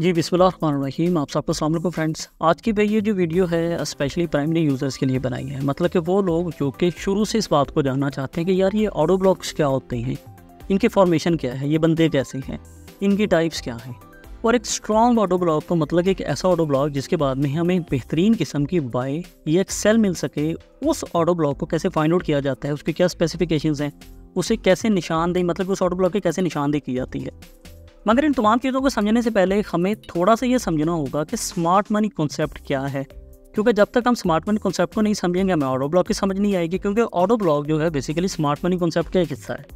जी, बिस्मिल्लाहिर्रहमानिर्रहीम। आप सबको अलैक्म फ्रेंड्स। आज की भाई ये जो वीडियो है स्पेशली प्राइमरी यूज़र्स के लिए बनाई है। मतलब कि वो लोग जो कि शुरू से इस बात को जानना चाहते हैं कि यार ये ऑडो ब्लॉक्स क्या होते हैं? इनके फॉर्मेशन क्या है? ये बंदे कैसे हैं? इनकी टाइप्स क्या हैं? और एक स्ट्रॉन्ग ऑडो ब्लॉक को मतलब एक ऐसा ऑडो ब्लॉक जिसके बाद में हमें बेहतरीन किस्म की बाय या एक सेल मिल सके, उस ऑडो ब्लॉक को कैसे फाइंड आउट किया जाता है? उसके क्या स्पेसिफिकेशन हैं? उसे कैसे निशानदेही मतलब उस ऑडो ब्लॉक की कैसे निशानदेही की जाती है? मगर इन तमाम चीज़ों को समझने से पहले हमें थोड़ा सा ये समझना होगा कि स्मार्ट मनी कॉन्सेप्ट क्या है। क्योंकि जब तक हम स्मार्ट मनी कॉन्सेप्ट को नहीं समझेंगे, हमें ऑडो ब्लॉक की समझ नहीं आएगी, क्योंकि ऑडो ब्लॉक जो है बेसिकली स्मार्ट मनी कॉन्सेप्ट का एक हिस्सा है।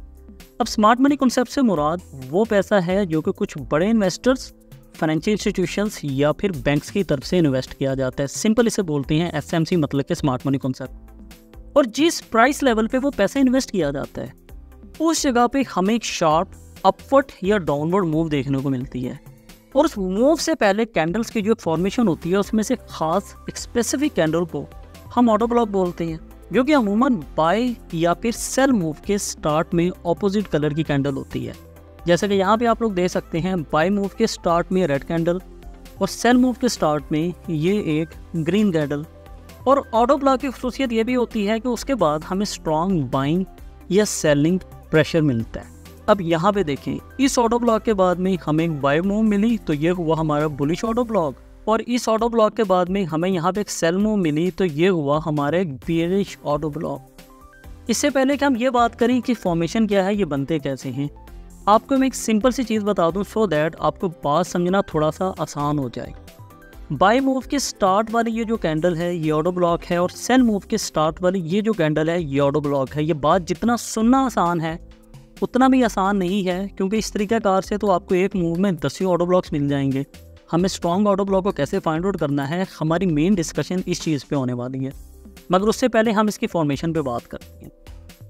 अब स्मार्ट मनी कॉन्सेप्ट से मुराद वो पैसा है जो कि कुछ बड़े इन्वेस्टर्स फाइनेंशियल इंस्टीट्यूशंस या फिर बैंक्स की तरफ़ से इन्वेस्ट किया जाता है। सिंपल इसे बोलते हैं एसएमसी मतलब के स्मार्ट मनी कॉन्सेप्ट और जिस प्राइस लेवल पे वो पैसा इन्वेस्ट किया जाता है, उस जगह पे हमें एक शार्प अपवर्ड या डाउनवर्ड मूव देखने को मिलती है। और उस मूव से पहले कैंडल्स की जो फॉर्मेशन होती है, उसमें से खास स्पेसिफिक कैंडल को हम ऑटो ब्लॉक बोलते हैं, जो कि अमूमन बाय या फिर सेल मूव के स्टार्ट में ऑपोजिट कलर की कैंडल होती है। जैसे कि यहाँ पे आप लोग देख सकते हैं बाय मूव के स्टार्ट में रेड कैंडल और सेल मूव के स्टार्ट में ये एक ग्रीन कैंडल और ऑटो ब्लॉक की खसूसियत ये भी होती है कि उसके बाद हमें स्ट्रॉन्ग बाइंग या सेलिंग प्रेशर मिलता है। अब यहाँ पे देखें, इस ऑटो ब्लॉक के बाद में हमें बाय मूव मिली तो ये हुआ हमारा बुलिश ऑटो ब्लॉक और इस ऑटो ब्लॉक के बाद में हमें यहाँ पे एक सेल मूव मिली तो ये हुआ हमारे बियरिश ऑटो ब्लॉक इससे पहले कि हम ये बात करें कि फॉर्मेशन क्या है, ये बनते कैसे हैं, आपको मैं एक सिंपल सी चीज़ बता दूँ सो दैट आपको बात समझना थोड़ा सा आसान हो जाए बाय मूव के स्टार्ट वाली ये जो कैंडल है, ये ऑटो ब्लॉक है, और सेल मूव के स्टार्ट वाली ये जो कैंडल है, ये ऑटो ब्लॉक है। ये बात जितना सुनना आसान है उतना भी आसान नहीं है, क्योंकि इस तरीके कार से तो आपको एक मूव में दस ही ऑटो ब्लॉक्स मिल जाएँगे। हमें स्ट्रॉन्ग ऑटो ब्लॉक को कैसे फाइंड आउट करना है, हमारी मेन डिस्कशन इस चीज़ पे होने वाली है। मगर उससे पहले हम इसकी फॉर्मेशन पे बात करते हैं।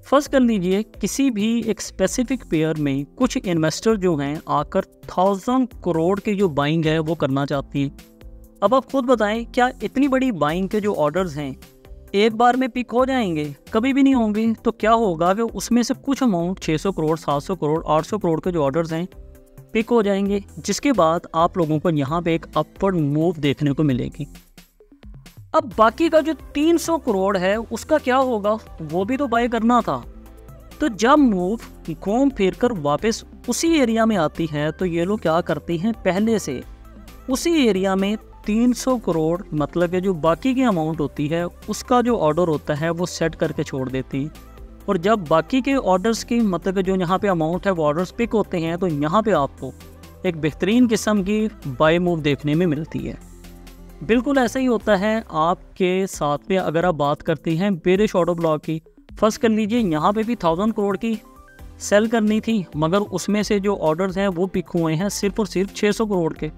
फ़र्स्ट कर लीजिए, किसी भी एक स्पेसिफिक पेयर में कुछ इन्वेस्टर जो हैं, आकर थाउज़ेंड करोड़ की जो बाइंग है, वो करना चाहती हैं। अब आप खुद बताएँ, क्या इतनी बड़ी बाइंग के जो ऑर्डर्स हैं एक बार में पिक हो जाएँगे। कभी भी नहीं होंगे तो क्या होगा? कि उसमें से कुछ अमाउंट 600 करोड़ 700 करोड़ 800 करोड़ के जो ऑर्डर्स हैं पिक हो जाएँगे, जिसके बाद आप लोगों को यहाँ पे एक अपवर्ड मूव देखने को मिलेगी। अब बाकी का जो 300 करोड़ है, उसका क्या होगा? वो भी तो बाय करना था। तो जब मूव घूम फिर कर वापस उसी एरिया में आती है तो ये लोग क्या करते हैं? पहले से उसी एरिया में 300 करोड़ मतलब कि जो बाकी की अमाउंट होती है, उसका जो ऑर्डर होता है, वो सेट करके छोड़ देती। और जब बाकी के ऑर्डर्स की मतलब जो यहाँ पे अमाउंट है, वो ऑर्डर्स पिक होते हैं तो यहाँ पे आपको एक बेहतरीन किस्म की बाई मूव देखने में मिलती है। बिल्कुल ऐसा ही होता है आपके साथ में अगर आप बात करते हैं बेरिश ऑर्डर ब्लॉक की फ़र्स्ट कर लीजिए, यहाँ पे भी थाउज़ेंड करोड़ की सेल करनी थी, मगर उसमें से जो ऑर्डर्स हैं, वो पिक हुए हैं सिर्फ़ और सिर्फ़ 600 करोड़ के।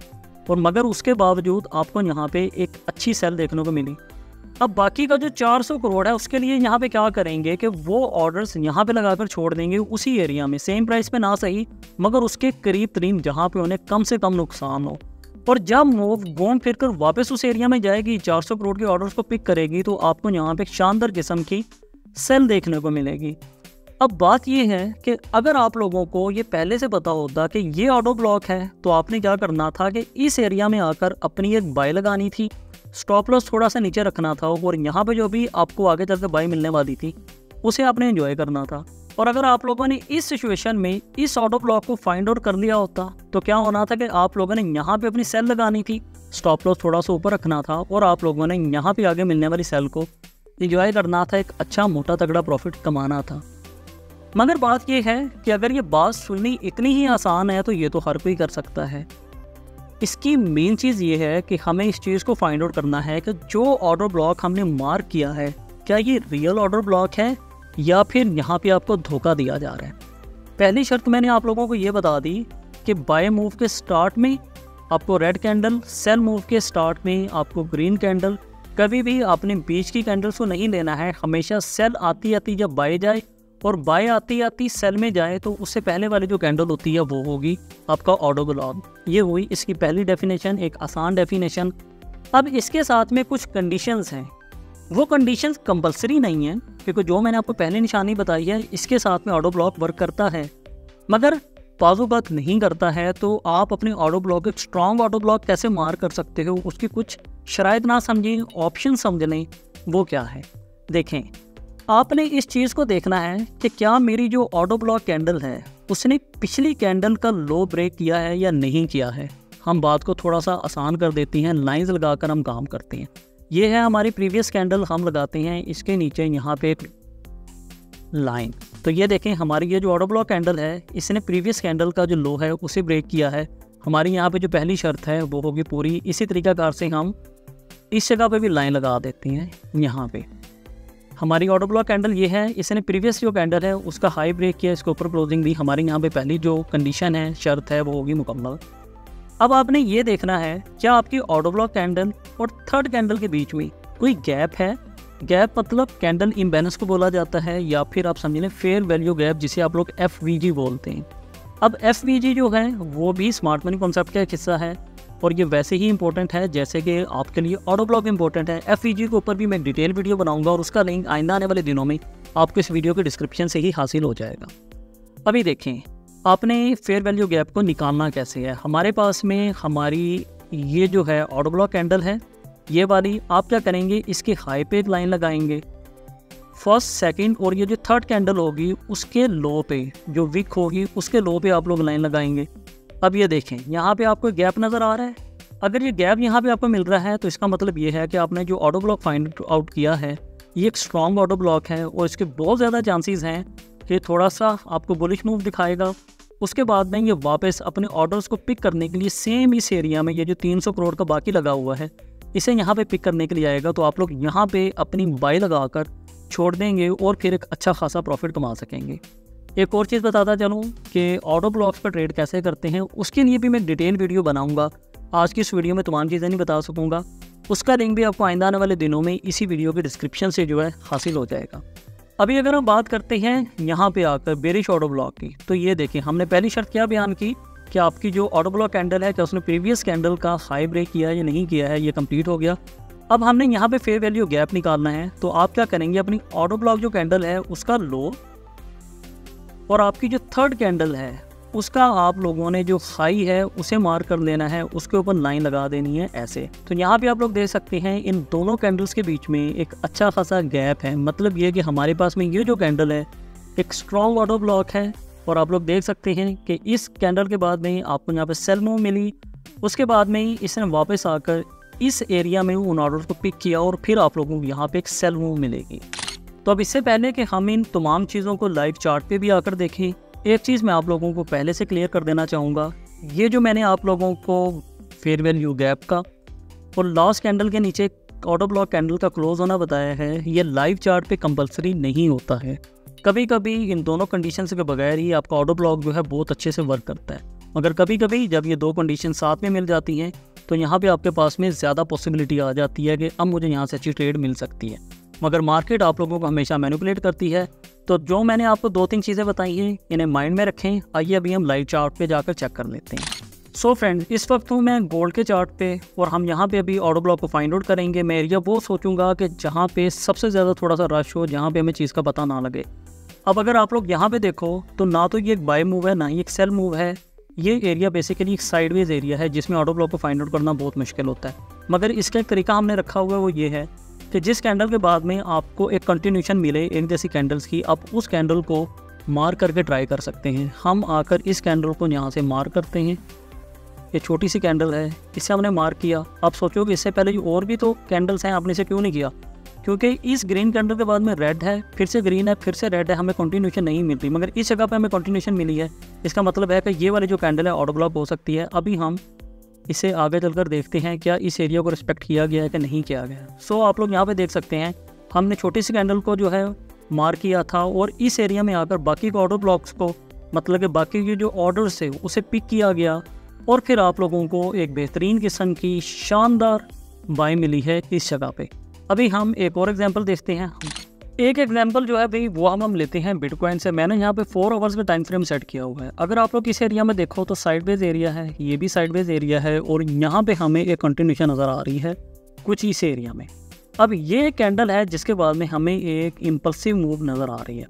और मगर उसके बावजूद आपको यहाँ पे एक अच्छी सेल देखने को मिली। अब बाकी का जो 400 करोड़ है, उसके लिए यहाँ पे क्या करेंगे कि वो ऑर्डर्स यहाँ पे लगाकर छोड़ देंगे उसी एरिया में सेम प्राइस पे ना सही, मगर उसके करीब तरीन जहाँ पे उन्हें कम से कम नुकसान हो। और जब मूव घूम फिर कर वापस उस एरिया में जाएगी 400 करोड़ के ऑर्डर्स को पिक करेगी तो आपको यहाँ पे शानदार किस्म की सेल देखने को मिलेगी। अब बात यह है कि अगर आप लोगों को ये पहले से पता होता कि ये ऑटो ब्लॉक है तो आपने क्या करना था कि इस एरिया में आकर अपनी एक बाई लगानी थी। स्टॉप लॉस थोड़ा सा नीचे रखना था और यहाँ पे जो भी आपको आगे चल के बाई मिलने वाली थी, उसे आपने एंजॉय करना था। और अगर आप लोगों ने इस सिचुएशन में इस ऑटो ब्लॉक को फाइंड आउट कर लिया होता तो क्या होना था कि आप लोगों ने यहाँ पे अपनी सेल लगानी थी। स्टॉप लॉस थोड़ा सा ऊपर रखना था और आप लोगों ने यहाँ पे आगे मिलने वाली सेल को इंजॉय करना था, एक अच्छा मोटा तगड़ा प्रॉफिट कमाना था। मगर बात यह है कि अगर ये बात सुननी इतनी ही आसान है तो ये तो हर कोई कर सकता है। इसकी मेन चीज़ ये है कि हमें इस चीज़ को फाइंड आउट करना है कि जो ऑर्डर ब्लॉक हमने मार्क किया है, क्या ये रियल ऑर्डर ब्लॉक है, या फिर यहाँ पे आपको धोखा दिया जा रहा है। पहली शर्त मैंने आप लोगों को ये बता दी कि बाय मूव के स्टार्ट में आपको रेड कैंडल सेल मूव के स्टार्ट में आपको ग्रीन कैंडल कभी भी आपने बीच की कैंडल्स को नहीं लेना है, हमेशा सेल आती आती जब बाय जाए और बाय आती आती सेल में जाए तो उससे पहले वाली जो कैंडल होती है, वो होगी आपका ऑडो ब्लॉग ये हुई इसकी पहली डेफिनेशन एक आसान डेफिनेशन अब इसके साथ में कुछ कंडीशंस हैं। वो कंडीशंस कंपलसरी नहीं है, क्योंकि जो मैंने आपको पहले निशानी बताई है, इसके साथ में ऑडो ब्लॉक वर्क करता है। मगर बाजू बात नहीं करता है तो आप अपने ऑटो ब्लॉक एक स्ट्रॉन्ग ऑटो ब्लॉक कैसे मार कर सकते हो, उसकी कुछ शराय ना समझें ऑप्शन समझ लें, वो क्या है? देखें। आपने इस चीज़ को देखना है कि क्या मेरी जो ऑटो ब्लॉक कैंडल है, उसने पिछली कैंडल का लो ब्रेक किया है या नहीं किया है? हम बात को थोड़ा सा आसान कर देती हैं लाइंस लगाकर हम काम करते हैं। ये है हमारी प्रीवियस कैंडल हम लगाते हैं, इसके नीचे यहाँ पे एक लाइन तो ये देखें, हमारी ये जो ऑटो ब्लॉक कैंडल है, इसने प्रीवियस कैंडल का जो लो है, उसे ब्रेक किया है। हमारी यहाँ पे जो पहली शर्त है, वो होगी पूरी। इसी तरीकाकार से हम इस जगह पे भी लाइन लगा देते हैं, यहाँ पे। हमारी ऑटो ब्लॉक कैंडल ये है इसने प्रीवियस जो कैंडल है, उसका हाई ब्रेक किया, इसके ऊपर क्लोजिंग दी हमारे यहाँ पे पहली जो कंडीशन है, शर्त है, वो होगी मुकम्मल। अब आपने ये देखना है, क्या आपकी ऑटो ब्लॉक कैंडल और थर्ड कैंडल के बीच में कोई गैप है? गैप मतलब कैंडल इम्बेलेंस को बोला जाता है, या फिर आप समझ लें फेयर वैल्यू गैप जिसे आप लोग एफवीजी बोलते हैं। अब एफवीजी जो है, वो भी स्मार्ट मनी कॉन्सेप्ट का एक हिस्सा है। और ये वैसे ही इंपॉर्टेंट है, जैसे कि आपके लिए ऑटो ब्लॉक इंपॉर्टेंट है एफईजी के ऊपर भी मैं डिटेल वीडियो बनाऊँगा और उसका लिंक आइंदा आने वाले दिनों में आपको इस वीडियो के डिस्क्रिप्शन से ही हासिल हो जाएगा। अभी देखें, आपने फेयर वैल्यू गैप को निकालना कैसे है? हमारे पास में हमारी ये जो है ऑटो ब्लॉक कैंडल है, ये वाली आप क्या करेंगे? इसके हाई पे लाइन लगाएँगे। फ़र्स्ट सेकंड और ये जो थर्ड कैंडल होगी, उसके लो पे, जो विक होगी, उसके लो पे आप लोग लाइन लगाएँगे। अब ये देखें, यहाँ पे आपको गैप नज़र आ रहा है। अगर ये गैप यहाँ पे आपको मिल रहा है तो इसका मतलब ये है कि आपने जो ऑटो ब्लॉक फाइंड आउट किया है, ये एक स्ट्रॉन्ग ऑटो ब्लॉक है और इसके बहुत ज़्यादा चांसेस हैं कि थोड़ा सा आपको बुलिश मूव दिखाएगा। उसके बाद में ये वापस अपने ऑर्डर्स को पिक करने के लिए सेम इस एरिया में ये जो 300 करोड़ का बाकी लगा हुआ है, इसे यहाँ पे पिक करने के लिए आएगा। तो आप लोग यहाँ पे अपनी बाई लगाकर छोड़ देंगे और फिर एक अच्छा खासा प्रॉफिट कमा सकेंगे। एक और चीज़ बताता चलूँ कि ऑटो ब्लॉक्स पर ट्रेड कैसे करते हैं, उसके लिए भी मैं डिटेल वीडियो बनाऊँगा। आज की इस वीडियो में तमाम चीज़ें नहीं बता सकूँगा। उसका लिंक भी आपको आइंदा आने वाले दिनों में इसी वीडियो के डिस्क्रिप्शन से जो है हासिल हो जाएगा। अभी अगर हम बात करते हैं यहाँ पे आकर बेरिश ऑटो ब्लॉक की तो ये देखें, हमने पहली शर्त क्या बयान की? कि आपकी जो ऑटो ब्लॉक कैंडल है, क्या उसने प्रीवियस कैंडल का हाई ब्रेक किया या नहीं किया है, ये कंप्लीट हो गया। अब हमने यहाँ पे फेयर वैल्यू गैप निकालना है तो आप क्या करेंगे, अपनी ऑटो ब्लॉक जो कैंडल है, उसका लो और आपकी जो थर्ड कैंडल है, उसका आप लोगों ने जो हाई है, उसे मार कर लेना है, उसके ऊपर लाइन लगा देनी है ऐसे। तो यहाँ पे आप लोग देख सकते हैं, इन दोनों कैंडल्स के बीच में एक अच्छा खासा गैप है। मतलब ये कि हमारे पास में ये जो कैंडल है, एक स्ट्रॉन्ग ऑटो ब्लॉक है और आप लोग देख सकते हैं कि इस कैंडल के बाद में आपको यहाँ पे सेल मूव मिली। उसके बाद में ही इसने वापस आकर इस एरिया में उन ऑर्डर को पिक किया और फिर आप लोगों को यहाँ पे एक सेल मूव मिलेगी। तो अब इससे पहले कि हम इन तमाम चीज़ों को लाइव चार्ट पे भी आकर देखें, एक चीज़ मैं आप लोगों को पहले से क्लियर कर देना चाहूँगा। ये जो मैंने आप लोगों को फेयर वैल्यू गैप का और लास्ट कैंडल के नीचे ऑटो ब्लॉक कैंडल का क्लोज होना बताया है, ये लाइव चार्ट पे कंपलसरी नहीं होता है। कभी कभी इन दोनों कंडीशन के बगैर ही आपका ऑटो ब्लॉक जो है बहुत अच्छे से वर्क करता है। मगर कभी कभी जब ये दो कंडीशन साथ में मिल जाती हैं तो यहाँ पे आपके पास में ज़्यादा पॉसिबिलिटी आ जाती है कि अब मुझे यहाँ से अच्छी ट्रेड मिल सकती है। मगर मार्केट आप लोगों को हमेशा मैनिपुलेट करती है। तो जो मैंने आपको दो तीन चीज़ें बताई हैं, इन्हें माइंड में रखें। आइए अभी हम लाइव चार्ट पे जाकर चेक कर लेते हैं। सो so फ्रेंड इस वक्त हूँ मैं गोल्ड के चार्ट पे और हम यहाँ पे अभी ऑटो ब्लॉक को फाइंड आउट करेंगे। मैं एरिया वो सोचूँगा कि जहाँ पे सबसे ज़्यादा थोड़ा सा रश हो, जहाँ पे हमें चीज़ का पता ना लगे। अब अगर आप लोग यहाँ पे देखो तो ना तो ये एक बाय मूव है, ना ही एक सेल मूव है। ये एरिया बेसिकली एक साइडवेज एरिया है, जिसमें ऑटो ब्लॉक को फाइंड आउट करना बहुत मुश्किल होता है। मगर इसका एक तरीका हमने रखा हुआ है, वो ये है कि जिस कैंडल के बाद में आपको एक कंटिन्यूशन मिले एक जैसी कैंडल्स की, आप उस कैंडल को मार करके ट्राई कर सकते हैं। हम आकर इस कैंडल को यहाँ से मार करते हैं। ये छोटी सी कैंडल है, इसे हमने मार किया। आप सोचो कि इससे पहले जो और भी तो कैंडल्स हैं, आपने इसे क्यों नहीं किया? क्योंकि इस ग्रीन कैंडल के बाद में रेड है, फिर से ग्रीन है, फिर से रेड है, हमें कंटिन्यूशन नहीं मिलती। मगर इस जगह पे हमें कंटिन्यूशन मिली है। इसका मतलब है कि ये वाली जो कैंडल है ऑटो ब्लॉक हो सकती है। अभी हम इसे आगे चलकर देखते हैं क्या इस एरिया को रिस्पेक्ट किया गया है कि नहीं किया गया सो so, आप लोग यहाँ पे देख सकते हैं हमने छोटी सी कैंडल को जो है मार किया था और इस एरिया में आकर बाकी के ऑर्डर ब्लॉक्स को मतलब कि बाकी के जो ऑर्डर्स थे उसे पिक किया गया और फिर आप लोगों को एक बेहतरीन किस्म की शानदार बाई मिली है इस जगह पे। अभी हम एक और एग्जांपल देखते हैं। एक एग्जांपल जो है भाई, वो हम हम लेते हैं बिटकॉइन से। मैंने यहाँ पे फोर आवर्स का टाइम फ्रेम सेट किया हुआ है। अगर आप लोग इस एरिया में देखो तो साइडवेज एरिया है, ये भी साइडवेज एरिया है और यहाँ पे हमें एक कंटिन्यूशन नज़र आ रही है कुछ इस एरिया में। अब ये कैंडल है, जिसके बाद में हमें एक इम्पल्सिव मूव नज़र आ रही है।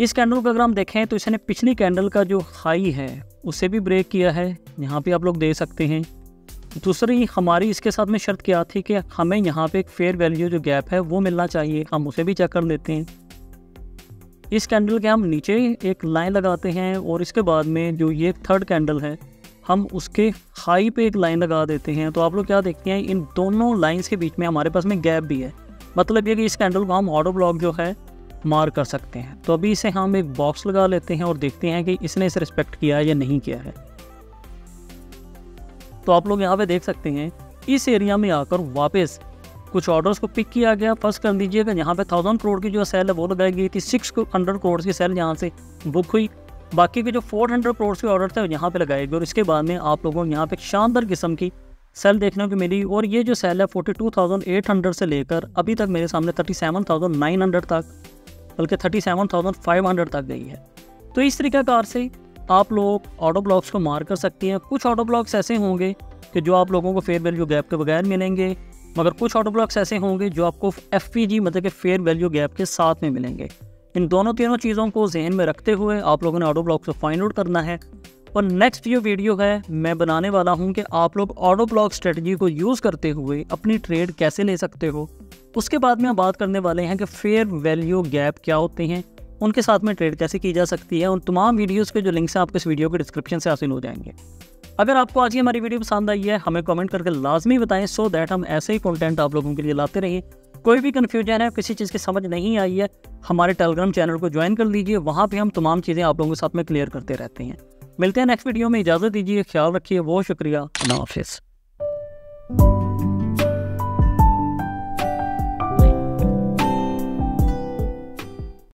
इस कैंडल को अगर हम देखें तो इसने पिछली कैंडल का जो हाई है, उसे भी ब्रेक किया है। यहाँ पे आप लोग देख सकते हैं। दूसरी, हमारी इसके साथ में शर्त क्या थी कि हमें यहाँ पे एक फेयर वैल्यू जो गैप है, वो मिलना चाहिए। हम उसे भी चेक कर लेते हैं। इस कैंडल के हम नीचे एक लाइन लगाते हैं और इसके बाद में जो ये थर्ड कैंडल है, हम उसके हाई पे एक लाइन लगा देते हैं। तो आप लोग क्या देखते हैं, इन दोनों लाइंस के बीच में हमारे पास में गैप भी है। मतलब ये कि इस कैंडल को हम ऑटो ब्लॉक जो है, मार कर सकते हैं। तो अभी इसे हम एक बॉक्स लगा लेते हैं और देखते हैं कि इसने इसे रिस्पेक्ट किया है या नहीं किया है। तो आप लोग यहाँ पे देख सकते हैं, इस एरिया में आकर वापस कुछ ऑर्डर्स को पिक किया गया। फ़र्स्ट कर दीजिएगा, यहाँ पे थाउज़ेंड करोड़ की जो सेल है, वो लगाई गई थी। सिक्स हंड्रेड करोड़ की सेल यहाँ से बुक हुई। बाकी के जो फोर हंड्रेड करोड़ के ऑर्डर थे यहाँ पे लगाए गए। और इसके बाद में आप लोगों को यहाँ पे शानदार किस्म की सेल देखने को मिली। और ये जो सेल है forty two thousand eight hundred से लेकर अभी तक मेरे सामने thirty seven thousand nine hundred तक, बल्कि thirty seven thousand five hundred तक गई है। तो इस तरीक़ाकार से आप लोग ऑटो ब्लॉक्स को मार कर सकते हैं। कुछ ऑटो ब्लॉक्स ऐसे होंगे कि जो आप लोगों को फेयर वैल्यू गैप के बगैर मिलेंगे, मगर कुछ ऑटो ब्लॉक्स ऐसे होंगे जो आपको एफपीजी मतलब कि फेयर वैल्यू गैप के साथ में मिलेंगे। इन दोनों तीनों चीज़ों को जहन में रखते हुए आप लोगों ने ऑटो ब्लॉक को फाइंड आउट करना है। और नेक्स्ट जो वीडियो है, मैं बनाने वाला हूँ कि आप लोग ऑटो ब्लॉक स्ट्रेटजी को यूज़ करते हुए अपनी ट्रेड कैसे ले सकते हो। उसके बाद में हम बात करने वाले हैं कि फेयर वैल्यू गैप क्या होते हैं। उनके साथ में ट्रेड कैसे की जा सकती है, उन तमाम वीडियोज़ के जो लिंक्स हैं, आपको इस वीडियो के डिस्क्रिप्शन से हासिल हो जाएँगे। अगर आपको आज की हमारी वीडियो पसंद आई है, हमें कमेंट करके लाजमी बताएँ सो दैट हम ऐसे ही कंटेंट आप लोगों के लिए लाते रहें। कोई भी कन्फ्यूज़न है, किसी चीज़ की समझ नहीं आई है, हमारे टेलीग्राम चैनल को ज्वाइन कर लीजिए, वहाँ पे हम तमाम चीज़ें आप लोगों के साथ में क्लियर करते रहते हैं। मिलते हैं नेक्स्ट वीडियो में, इजाज़त दीजिए, ख्याल रखिए, बहुत शुक्रिया हाफिज़।